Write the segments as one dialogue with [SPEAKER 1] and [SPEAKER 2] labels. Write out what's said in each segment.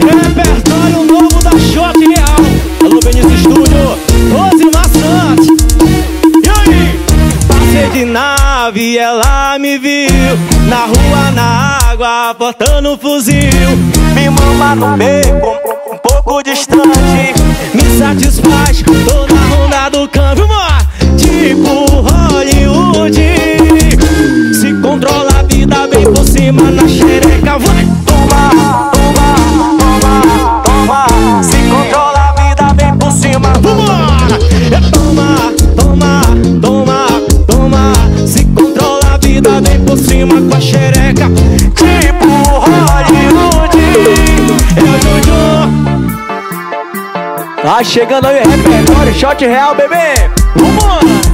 [SPEAKER 1] Repertório novo da Shot Real. Alô, Benício Estúdio, Rose Maçante. E aí? Passei de nave, ela me viu. Na rua, na água, portando fuzil. Me mama no beco, controla a vida bem por cima, vambora. É toma, toma, toma, toma. Se controla a vida bem por cima com a xereca. Tipo Hollywood. É o Juju.
[SPEAKER 2] Tá chegando aí o repertório, shot real, bebê.
[SPEAKER 1] Vambora.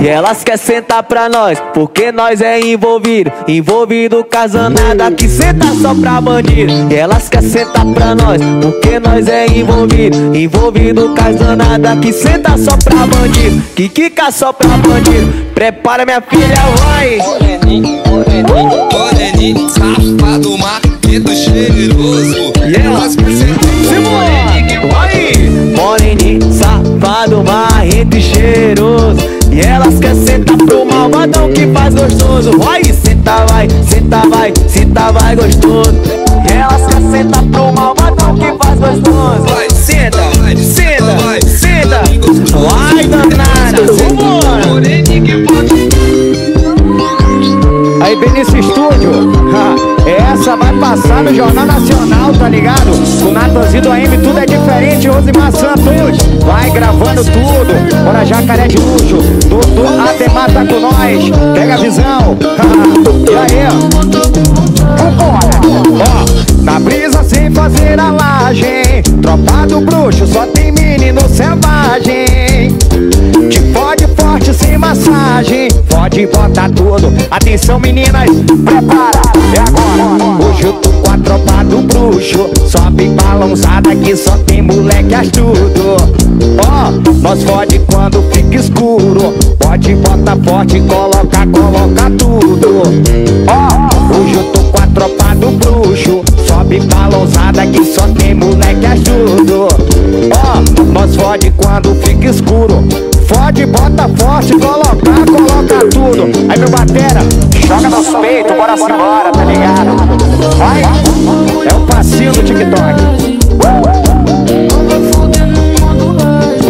[SPEAKER 2] E elas quer sentar pra nós, porque nós é envolvido. Envolvido casanada que senta só pra bandido. E elas quer sentar pra nós, porque nós é envolvido. Envolvido casanada que senta só pra bandido. Que quica só pra bandido. Prepara minha filha, vai!
[SPEAKER 3] Moreninho, safado, marquito cheiroso.
[SPEAKER 2] E elas quer sentar! Moreninho, safado, marrento e cheiroso Elas quer sentar pro malvadão que faz gostoso. Vai, senta, vai, senta, vai, senta, vai gostoso
[SPEAKER 4] no Jornal Nacional, tá ligado? Do AM, tudo é diferente, Rosimar Santos, vai gravando tudo. Bora Jacaré de Luxo, doutor Ademar tá com nós, pega a visão. e aí? Vambora! Ó, na brisa sem fazer a laje, tropa do bruxo, só tem menino selvagem. Te pode forte sem massagem Pode botar tudo Atenção meninas, prepara bruxo. Sobe balançada que só tem moleque astuto. Ó, nós fode quando fica escuro. Pode botar forte, coloca, coloca tudo. Ó, hoje eu tô com a tropa do bruxo. Sobe balançada que só tem moleque ajudo Ó, nós fode quando fica escuro Fode, bota forte, colocar, coloca tudo. Aí meu batera, joga nos peitos, bora se embora, tá ligado? Vai, é o passinho do TikTok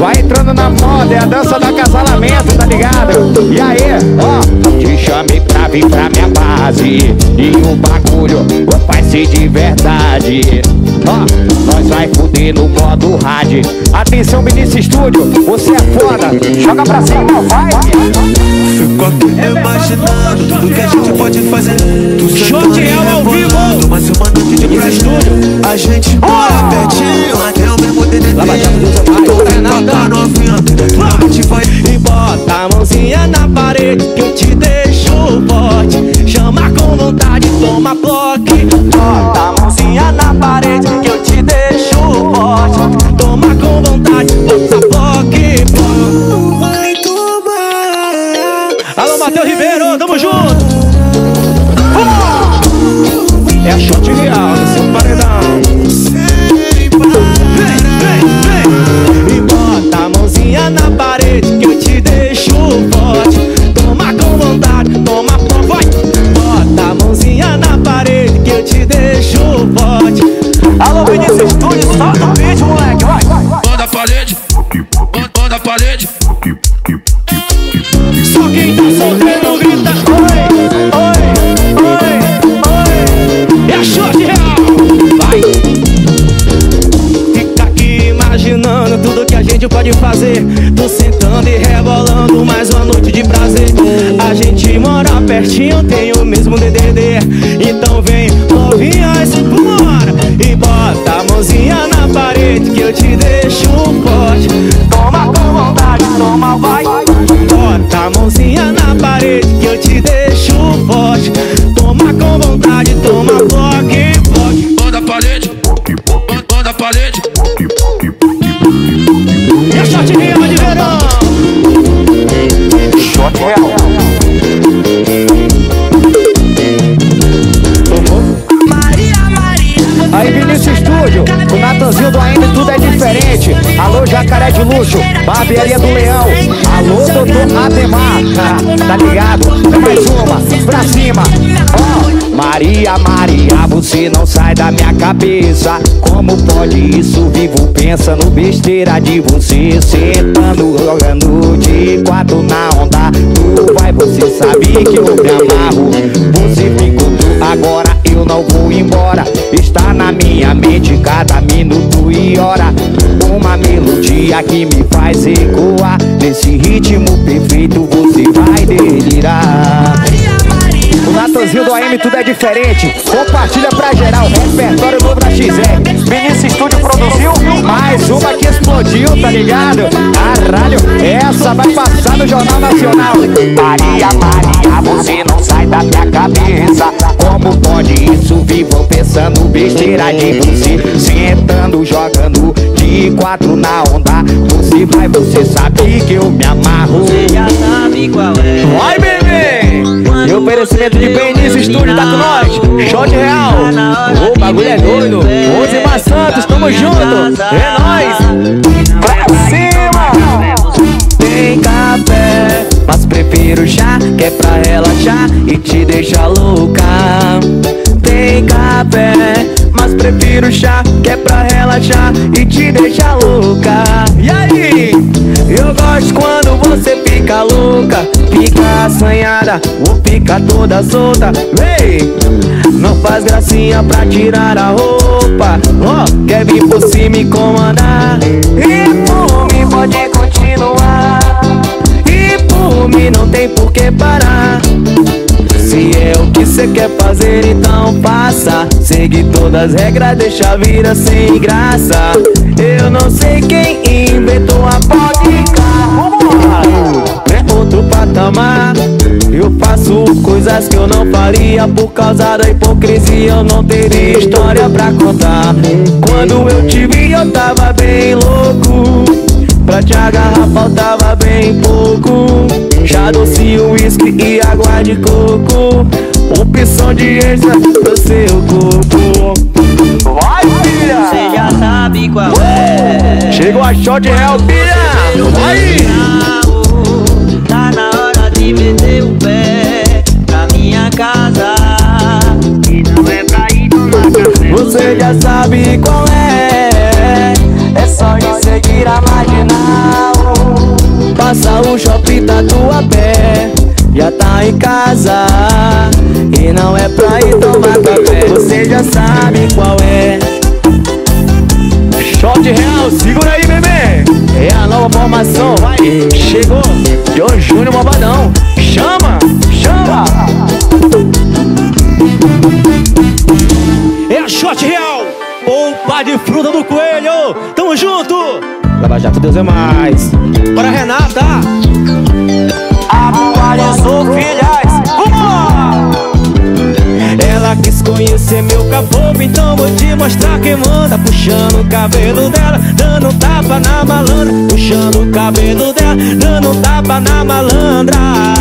[SPEAKER 4] Vai entrando na moda, é a dança do acasalamento, tá ligado? E aí, ó, te chamei pra vir pra minha base E o bagulho vai ser de verdade Ó, nós vai fuder no modo rádio Atenção, Vinícius Estúdio, você é foda Joga pra cima, vai
[SPEAKER 5] Fico aqui imaginando tudo que a gente pode fazer.
[SPEAKER 1] Real ao vivo.
[SPEAKER 5] Mas uma noite de
[SPEAKER 1] Pra estúdio.
[SPEAKER 5] A gente mora pertinho, até o mesmo DDD.
[SPEAKER 1] Mãozinha na parede que eu te deixo forte. Chama com vontade, toma bloco. Bota a mãozinha na parede que eu te deixo forte. Toma com vontade, bota bloco.
[SPEAKER 5] Vai tomar.
[SPEAKER 1] Alô, Matheus Ribeiro, tamo junto. É a tudo que a gente pode fazer. Tô sentando e rebolando mais uma noite de prazer. A gente mora pertinho, tem o mesmo DDD Então vem novinhas, vambora E bota a mãozinha na parede que eu te deixo forte
[SPEAKER 4] barbearia do leão. Alô, doutor Ademar, tá, ligado? Mais uma, pra cima. Ó, Maria, Maria, você não sai da minha cabeça. Como pode isso? Vivo pensando besteira de você. Sentando, jogando de quatro na onda. Tu vai, você sabe que eu me amarro. Você ficou agora Está na minha mente cada minuto e hora. Uma melodia que me faz ecoar. Nesse ritmo perfeito você vai delirar. O Natanzinho do AM tudo é diferente. Compartilha pra geral. Repertório novo da XR. Vinícius Estúdio produziu. Mais uma que explodiu, tá ligado? Caralho, essa vai passar no Jornal Nacional. Maria, Maria, você não sai da minha cabeça. Como pode isso? Vivo pensando besteira de você. Sentando, jogando de quatro na onda. Você vai, você sabe que eu me amarro.
[SPEAKER 1] já sabe qual é.
[SPEAKER 2] Vai, bebê! E o oferecimento de Benício Estúdio tá com nós. Shot real. O bagulho é doido. Osimar Santos, tamo junto. É nóis. Pra
[SPEAKER 1] prefiro chá, que é pra relaxar e te deixar louca. E
[SPEAKER 2] aí?
[SPEAKER 1] Eu gosto quando você fica louca, fica assanhada ou fica toda solta. Vem, não faz gracinha pra tirar a roupa. Ó, quer vir por cima e comandar? E por mim pode continuar. E por mim não tem por que parar. Se é o que cê quer fazer, então faça. Segue todas as regras, deixa a vida sem graça. Eu não sei quem inventou a vodka. É outro patamar. Eu faço coisas que eu não faria por causa da hipocrisia. Eu não teria história pra contar. Quando eu te vi, eu tava bem louco. Pra te agarrar faltava bem pouco Já doce, uísque e água de coco Opção de extra pro seu corpo.
[SPEAKER 2] Vai, filha.
[SPEAKER 1] Você já sabe qual é.
[SPEAKER 2] Chegou a shot real, filha. Vai.
[SPEAKER 1] Tá na hora de meter o pé pra minha casa. E não é pra ir tomar café Você já sabe qual é. É só de seguir a marginal. Passa o shopping da tua pé Já tá em casa E não é pra ir tomar café Você já sabe qual é
[SPEAKER 2] Shot real, segura aí, bebê.
[SPEAKER 1] É a nova formação, vai
[SPEAKER 2] Chegou.
[SPEAKER 1] John Júnior Malvadão
[SPEAKER 2] Chama, chama. É a shot real. Polpa de fruta do coelho. Tamo junto. Lava Jato, Deus é mais. Para Renata. Então vou te mostrar quem manda. Puxando o cabelo dela, dando tapa na malandra. Puxando o cabelo dela, dando tapa na malandra